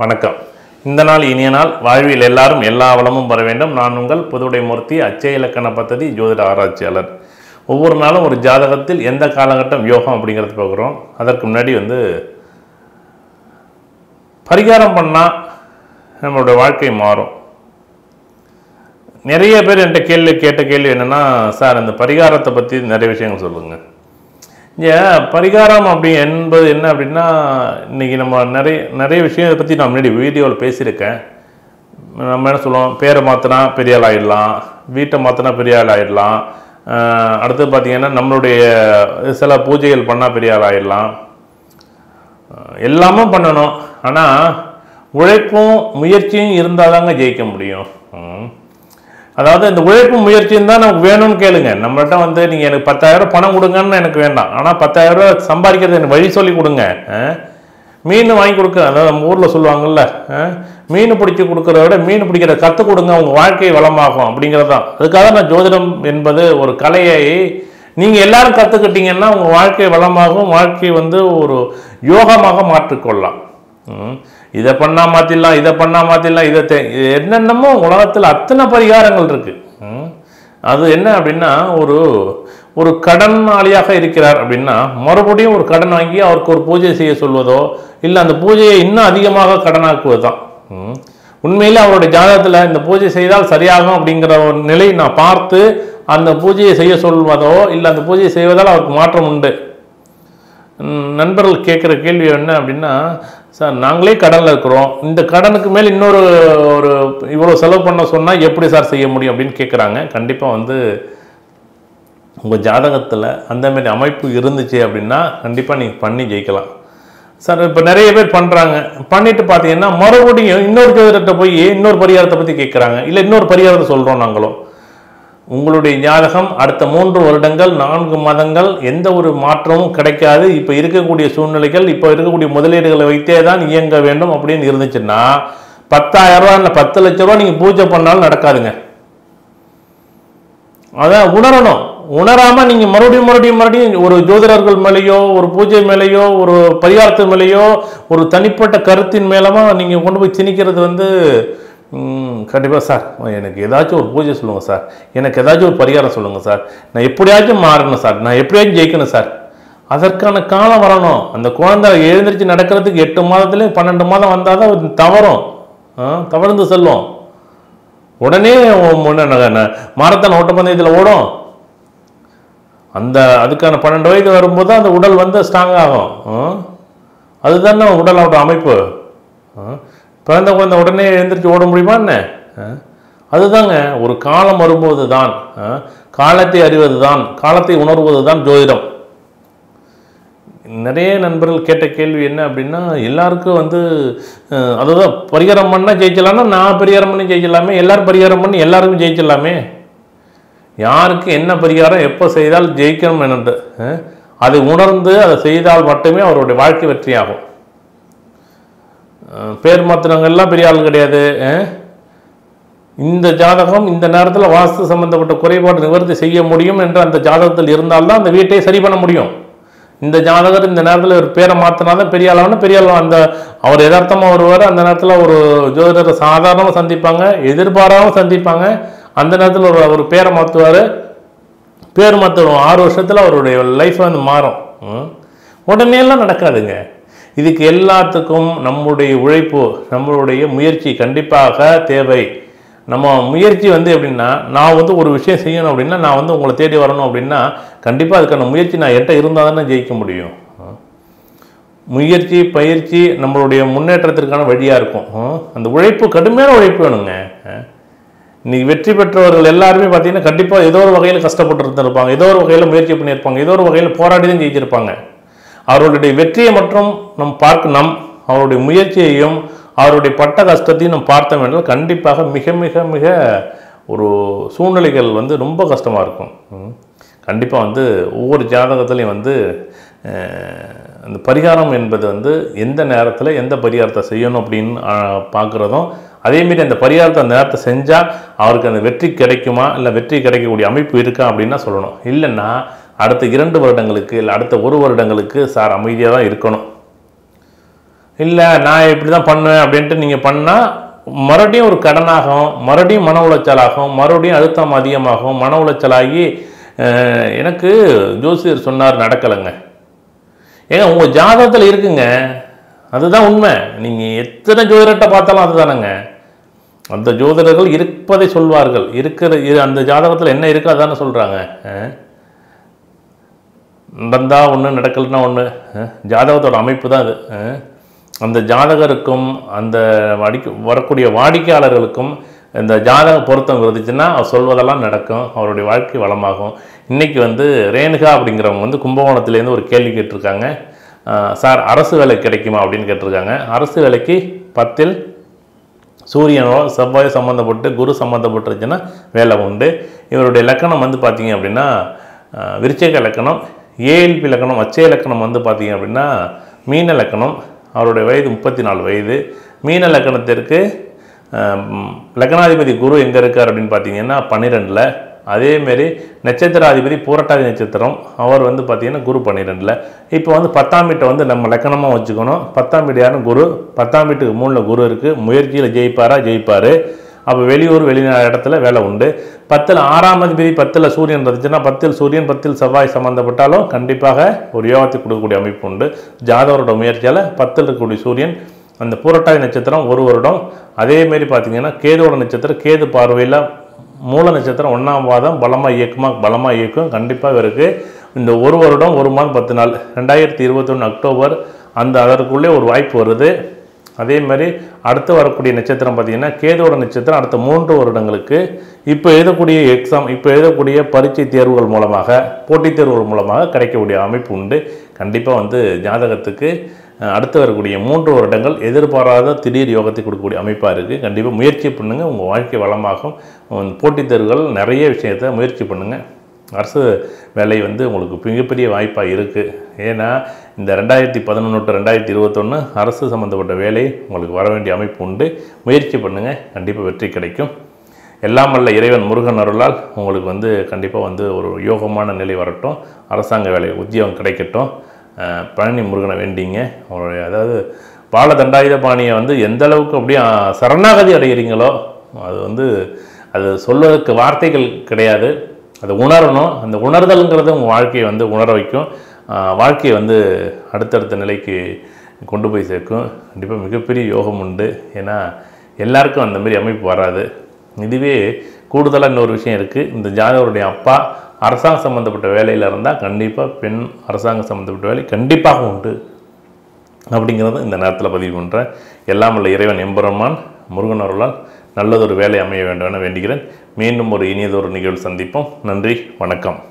வணக்கம். இந்த நாள் இனிய நாள். வாழ்வில் எல்லாரும் எல்லா வளமும் பெற வேண்டும். நான் உங்கள் புதுவுடை மூர்த்தி அச்சய இலக்கண பദ്ധதி ஜோதிட ஆராய்ச்சியாளர். ஒவ்வொரு நாளும் ஒரு ஜாதகத்தில் எந்த காலகட்டம் யோகம் அப்படிங்கிறது பார்க்குறோம். அதற்கு முன்னாடி வந்து பரிகாரம் பண்ணால் நம்மளுடைய வாழ்க்கை மாறும். நிறைய பேர் என்கிட்ட கேள்வி கேட்ட கேள்வி என்னென்னா சார் இந்த பரிகாரத்தை பற்றி நிறைய விஷயங்கள் சொல்லுங்கள் இங்கே பரிகாரம் அப்படி என்பது என்ன அப்படின்னா இன்றைக்கி நம்ம நிறைய நிறைய விஷயம் இதை பற்றி நான் முன்னாடி வீடியோவில் பேசியிருக்கேன். நம்ம என்ன சொல்லுவோம்? பேரை மாற்றினா பெரிய ஆள் ஆகிடலாம் வீட்டை மாற்றினா பெரிய ஆள் ஆகிடலாம் அடுத்து பார்த்திங்கன்னா நம்மளுடைய சில பூஜைகள் பண்ணால் பெரிய ஆள் ஆகிடலாம் எல்லாமே பண்ணணும். ஆனால் உழைப்பும் முயற்சியும் இருந்தால் தாங்க ஜெயிக்க முடியும். ம். அதாவது இந்த உழைப்பு முயற்சியும் தான் நமக்கு வேணும்னு கேளுங்க. நம்மள்ட்ட வந்து நீங்கள் எனக்கு பத்தாயிரம் பணம் கொடுங்கன்னு எனக்கு வேண்டாம். ஆனால் பத்தாயிரம் ரூபா சம்பாதிக்கிறது எனக்கு வழி சொல்லி கொடுங்க. மீன் வாங்கி கொடுக்க அதாவது நம்ம ஊரில் சொல்லுவாங்கள்ல மீன் பிடிச்சி கொடுக்குறத விட மீன் பிடிக்கிறத கற்றுக் கொடுங்க அவங்க வாழ்க்கை வளமாகும் அப்படிங்கிறது தான். அதுக்காக நான் ஜோதிடம் என்பது ஒரு கலையை நீங்கள் எல்லாரும் கற்றுக்கிட்டீங்கன்னா உங்கள் வாழ்க்கை வளமாகும் வாழ்க்கை வந்து ஒரு யோகமாக மாற்றிக்கொள்ளலாம். ம். இதை பண்ணால் மாற்றிடலாம் இதை பண்ணால் மாற்றிடலாம் இதை தே- என்னென்னமோ உலகத்தில் அத்தனை பரிகாரங்கள் இருக்குது அது என்ன அப்படின்னா ஒரு ஒரு கடனாளியாக இருக்கிறார் அப்படின்னா மறுபடியும் ஒரு கடன் வாங்கி அவருக்கு ஒரு பூஜை செய்ய சொல்வதோ இல்லை அந்த பூஜையை இன்னும் அதிகமாக கடனாக்குவது தான் உண்மையிலே அவருடைய ஜாதகத்தில் இந்த பூஜை செய்தால் சரியாகும் அப்படிங்கிற ஒரு நிலை நான் பார்த்து அந்த பூஜையை செய்ய சொல்வதோ இல்லை அந்த பூஜையை செய்வதால் அவருக்கு மாற்றம் உண்டு. நண்பர்கள் கேட்குற கேள்வி என்ன அப்படின்னா சார் நாங்களே கடனில் இருக்கிறோம். இந்த கடனுக்கு மேல் இன்னொரு ஒரு இவ்வளோ செலவு பண்ண சொன்னால் எப்படி சார் செய்ய முடியும் அப்படின்னு கேட்குறாங்க கண்டிப்பாக வந்து உங்கள் ஜாதகத்தில் அந்த மாதிரி அமைப்பு இருந்துச்சு அப்படின்னா கண்டிப்பாக நீங்கள் பண்ணி ஜெயிக்கலாம். சார் இப்போ நிறைய பேர் பண்ணுறாங்க பண்ணிட்டு பார்த்தீங்கன்னா மறுபடியும் இன்னொரு ஜோதிடத்தை போய் இன்னொரு பரிகாரத்தை பற்றி கேட்குறாங்க இல்லை இன்னொரு பரிகாரத்தை சொல்கிறோம் நாங்களும். உங்களுடைய ஜாதகம் அடுத்த மூன்று வருடங்கள் நான்கு மாதங்கள் எந்த ஒரு மாற்றமும் கிடைக்காது. இப்போ இருக்கக்கூடிய சூழ்நிலைகள் இப்போ இருக்கக்கூடிய முதலீடுகளை வைத்தே தான் இயங்க வேண்டும் அப்படின்னு இருந்துச்சுன்னா பத்தாயிரம் ரூபா இல்லை பத்து லட்ச ரூபா நீங்கள் பூஜை பண்ணாலும் நடக்காதுங்க. அதான் உணரணும். உணராமல் நீங்கள் மறுபடியும் மறுபடியும் மறுபடியும் ஒரு ஜோதிடர்கள் மேலேயோ ஒரு பூஜை மேலேயோ ஒரு பரிகாரத்து மேலேயோ ஒரு தனிப்பட்ட கருத்தின் மேலமா நீங்கள் கொண்டு போய் திணிக்கிறது வந்து ம், சார். எனக்கு ஏதாச்சும் ஒரு பூஜை சொல்லுங்கள் சார். எனக்கு ஏதாச்சும் ஒரு பரிகாரம் சொல்லுங்கள் சார். நான் எப்படியாச்சும் மாறணும் சார். நான் எப்படியாச்சும் ஜெயிக்கணும் சார். அதற்கான காலம் வரணும். அந்த குழந்தை எழுந்திரிச்சு நடக்கிறதுக்கு எட்டு மாதத்துலேயும் பன்னெண்டு மாதம் வந்தால் தான் தவறும். ஆ, தவறுந்து செல்லும். உடனே மாரத்தான் ஓட்டப்பந்தயத்தில் ஓடும். அந்த அதுக்கான பன்னெண்டு வயது வரும்போது அந்த உடல் வந்து ஸ்ட்ராங் ஆகும். ஆ? அதுதானே உடலோட அமைப்பு. பிறந்த குழந்தை உடனே எழுந்திரிச்சு ஓட முடியுமா என்ன? அதுதாங்க ஒரு காலம் வரும்போது தான் ஆ? காலத்தை அறிவது தான் காலத்தை உணர்வது தான் ஜோதிடம். நிறைய நண்பர்கள் கேட்ட கேள்வி என்ன அப்படின்னா எல்லாருக்கும் வந்து அதுதான் பரிகாரம் பண்ணால் ஜெயிச்சலாம்னா நான் பரிகாரம் பண்ணி ஜெயிச்சலாமே எல்லாரும் பரிகாரம் பண்ணி எல்லாருக்கும் ஜெயிச்சலாமே யாருக்கு என்ன பரிகாரம் எப்போ செய்தால் ஜெயிக்கணும் என்று அதை உணர்ந்து அதை செய்தால் மட்டுமே அவருடைய வாழ்க்கை வெற்றியாகும். பேர் மாத்திரங்கள்லாம் பெரிய ஆள் கிடையாது இந்த ஜாதகம் இந்த நேரத்தில் வாஸ்து சம்பந்தப்பட்ட குறைபாடு நிவர்த்தி செய்ய முடியும் என்று அந்த ஜாதகத்தில் இருந்தால்தான் அந்த வீட்டை சரி பண்ண முடியும். இந்த ஜாதகர் இந்த நேரத்தில் ஒரு பேரை மாற்றினாதான் பெரிய ஆளான பெரிய ஆள் அந்த அவர் யதார்த்தமாக வருவார் அந்த நேரத்தில் ஒரு ஜோதிடரை சாதாரணமாக சந்திப்பாங்க எதிர்பாராமல் சந்திப்பாங்க அந்த நேரத்தில் ஒரு அவர் பேரை மாற்றுவார் பேர் மாற்றுவோம் ஆறு வருஷத்தில் அவருடைய லைஃப் வந்து மாறும். ம். உடனே எல்லாம் நடக்காதுங்க. இதுக்கு எல்லாத்துக்கும் நம்முடைய உழைப்பு நம்மளுடைய முயற்சி கண்டிப்பாக தேவை. நம்ம முயற்சி வந்து எப்படின்னா நான் வந்து ஒரு விஷயம் செய்யணும் அப்படின்னா நான் வந்து உங்களை தேடி வரணும் அப்படின்னா கண்டிப்பாக அதுக்கான முயற்சி நான் என்கிட்ட இருந்தால் தானே ஜெயிக்க முடியும். முயற்சி பயிற்சி நம்மளுடைய முன்னேற்றத்திற்கான வழியாக இருக்கும். ம். அந்த உழைப்பு கடுமையான உழைப்பு வேணுங்க. இன்றைக்கி வெற்றி பெற்றவர்கள் எல்லாருமே பார்த்தீங்கன்னா கண்டிப்பாக ஏதோ ஒரு வகையில் கஷ்டப்பட்டு இருந்திருப்பாங்க. ஏதோ ஒரு வகையில் முயற்சி பண்ணியிருப்பாங்க. ஏதோ ஒரு வகையில் போராடி தான் ஜெயிச்சிருப்பாங்க. அவர்களுடைய வெற்றியை மற்றும் நம் பார்க்கணும் அவருடைய முயற்சியையும் அவருடைய பட்ட கஷ்டத்தையும் நம்ம பார்த்தோம் என்றால் கண்டிப்பாக மிக மிக மிக ஒரு சூழ்நிலைகள் வந்து ரொம்ப கஷ்டமாக இருக்கும். கண்டிப்பாக வந்து ஒவ்வொரு ஜாதகத்துலேயும் வந்து அந்த பரிகாரம் என்பது வந்து எந்த நேரத்தில் எந்த பரிகாரத்தை செய்யணும் அப்படின்னு பார்க்குறதும் அதேமாரி அந்த பரிகாரத்தை அந்த நேரத்தை செஞ்சால் அவருக்கு அந்த வெற்றி கிடைக்குமா? இல்லை வெற்றி கிடைக்கக்கூடிய அமைப்பு இருக்கா அப்படின்னா சொல்லணும். இல்லைன்னா அடுத்த இரண்டு வருடங்களுக்கு இல்லை அடுத்த ஒரு வருடங்களுக்கு சார் அமைதியாக தான் இருக்கணும். இல்லை நான் இப்படி தான் பண்ணுவேன் அப்படின்ட்டு நீங்கள் பண்ணால் மறுபடியும் ஒரு கடனாகும் மறுபடியும் மன உளைச்சலாகும் மறுபடியும் அழுத்தம் அதிகமாகும் மன உளைச்சலாகி எனக்கு ஜோசியர் சொன்னார் நடக்கலைங்க. ஏங்க உங்கள் ஜாதகத்தில் இருக்குங்க. அதுதான் உண்மை. நீங்கள் எத்தனை ஜோதிடத்தை பார்த்தாலும் அதுதானங்க. அந்த ஜோதிடர்கள் இருப்பதை சொல்வார்கள். இருக்கிற இரு- அந்த ஜாதகத்தில் என்ன இருக்கோ அதானே சொல்கிறாங்க நடந்தால் ஒன்று நடக்கலைன்னா ஒன்று ஜாதகத்தோட அமைப்பு தான் அது. அந்த ஜாதகருக்கும் அந்த வடிக்க வரக்கூடிய வாடிக்கையாளர்களுக்கும் இந்த ஜாதக பொருத்தம் இருந்துச்சுன்னா அவர் சொல்வதெல்லாம் நடக்கும். அவருடைய வாழ்க்கை வளமாகும். இன்றைக்கி வந்து ரேணுகா அப்படிங்கிறவங்க வந்து கும்பகோணத்துலேருந்து ஒரு கேள்வி கேட்டிருக்காங்க. சார் அரசு வேலை கிடைக்குமா? அப்படின்னு கேட்டிருக்காங்க. அரசு வேலைக்கு பத்தில் சூரியனோ செவ்வாயோ சம்மந்தப்பட்டு குரு சம்மந்தப்பட்டுருச்சுன்னா வேலை உண்டு. இவருடைய லக்கணம் வந்து பார்த்தீங்க அப்படின்னா விருச்சக லக்கணம். ஏஎல்பி லக்கணம் அச்சய லக்கணம் வந்து பார்த்தீங்க அப்படின்னா மீன லக்கணம் அவருடைய வயது முப்பத்தி நாலு வயது. மீன லக்கணத்திற்கு லக்னாதிபதி குரு எங்கே இருக்கார் அப்படின்னு பார்த்தீங்கன்னா பன்னிரெண்டில். அதேமாரி நட்சத்திராதிபதி பூரட்டாதி நட்சத்திரம் அவர் வந்து பார்த்தீங்கன்னா குரு பன்னிரெண்டில். இப்போ வந்து பத்தாம் வீட்டை வந்து நம்ம லக்கணமாக வச்சுக்கணும். பத்தாம் வீடு யாரும் குரு. பத்தாம் வீட்டுக்கு மூணில் குரு இருக்குது முயற்சியில் ஜெயிப்பாரா? ஜெயிப்பார். அப்போ வெளியூர் வெளிநா இடத்துல வேலை உண்டு. பத்தில் ஆறாம் அதிபதி பத்தில் சூரியன் இருந்துச்சுன்னா பத்தில் சூரியன் பத்தில் செவ்வாய் சம்மந்தப்பட்டாலும் கண்டிப்பாக ஒரு யோகத்தை கொடுக்கக்கூடிய அமைப்பு உண்டு. ஜாதவரோட முயற்சியால் பத்தில் இருக்கக்கூடிய சூரியன் அந்த பூரட்டாதி நட்சத்திரம் ஒரு வருடம். அதேமாரி பார்த்தீங்கன்னா கேதுவோட நட்சத்திரம் கேது பார்வையில் மூல நட்சத்திரம் ஒன்றாம் வாதம் பலமாக இயக்குமா பலமாக இயக்கும் கண்டிப்பாக இவருக்கு இந்த ஒரு வருடம் ஒரு மாதம் பத்து நாள் ரெண்டாயிரத்தி இருபத்தொன்று அக்டோபர் அந்த அதற்குள்ளே ஒரு வாய்ப்பு வருது. அதே மாதிரி அடுத்து வரக்கூடிய நட்சத்திரம் பார்த்தீங்கன்னா கேதோட நட்சத்திரம் அடுத்த மூன்று வருடங்களுக்கு இப்போ எழுதக்கூடிய எக்ஸாம் இப்போ எழுதக்கூடிய பரீட்சை தேர்வுகள் மூலமாக போட்டித் தேர்வுகள் மூலமாக கிடைக்கக்கூடிய அமைப்பு உண்டு. கண்டிப்பாக வந்து ஜாதகத்துக்கு அடுத்து வரக்கூடிய மூன்று வருடங்கள் எதிர்பாராத திடீர் யோகத்தை கொடுக்கக்கூடிய அமைப்பாக இருக்குது கண்டிப்பாக முயற்சி பண்ணுங்கள் உங்கள் வாழ்க்கை வளமாகும். போட்டித் தேர்வுகள் நிறைய விஷயத்தை முயற்சி பண்ணுங்கள் அரசு வேலை வந்து உங்களுக்கு மிகப்பெரிய வாய்ப்பாக இருக்குது ஏன்னா இந்த ரெண்டாயிரத்தி பதினொன்று டு ரெண்டாயிரத்தி இருபத்தொன்று அரசு சம்மந்தப்பட்ட வேலை உங்களுக்கு வர வேண்டிய அமைப்பு உண்டு. முயற்சி பண்ணுங்கள் கண்டிப்பாக வெற்றி கிடைக்கும். எல்லாம் வல்ல இறைவன் முருகன் அருளால் உங்களுக்கு வந்து கண்டிப்பாக வந்து ஒரு யோகமான நிலை வரட்டும். அரசாங்க வேலை உத்தியோகம் கிடைக்கட்டும். பழனி முருகனை வேண்டிங்க. அவருடைய அதாவது பால தண்டாயுத பாணியை வந்து எந்த அளவுக்கு அப்படியே சரணாகதி அடைகிறீங்களோ அது வந்து அது சொல்வதற்கு வார்த்தைகள் கிடையாது. அதை உணரணும். அந்த உணர்தலுங்கிறது உங்கள் வாழ்க்கையை வந்து உணர வைக்கும். வாழ்க்கையை வந்து அடுத்தடுத்த நிலைக்கு கொண்டு போய் சேர்க்கும். கண்டிப்பாக மிகப்பெரிய யோகம் உண்டு. ஏன்னா எல்லாருக்கும் அந்த மாதிரி அமைப்பு வராது. இதுவே கூடுதலாக இன்னொரு விஷயம் இருக்குது இந்த ஜாதகருடைய அப்பா அரசாங்கம் சம்மந்தப்பட்ட வேலையில் இருந்தால் கண்டிப்பாக பெண் அரசாங்கம் சம்மந்தப்பட்ட வேலை கண்டிப்பாக உண்டு. அப்படிங்கிறத இந்த நேரத்தில் பதிவு பண்ணுறேன் எல்லாம் உள்ள இறைவன் எம்பெருமான் முருகன் அருளால் நல்லதொரு வேலை அமைய வேண்டும் என வேண்டுகிறேன். மீண்டும் ஒரு இனியதொரு நிகழ்வு சந்திப்போம். நன்றி. வணக்கம்.